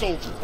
so